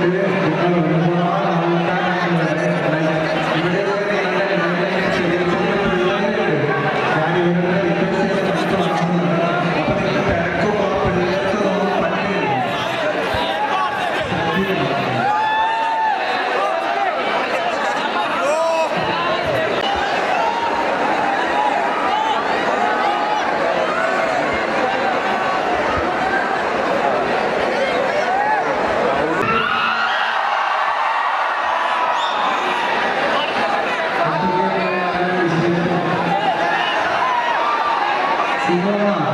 Andrea. Yeah.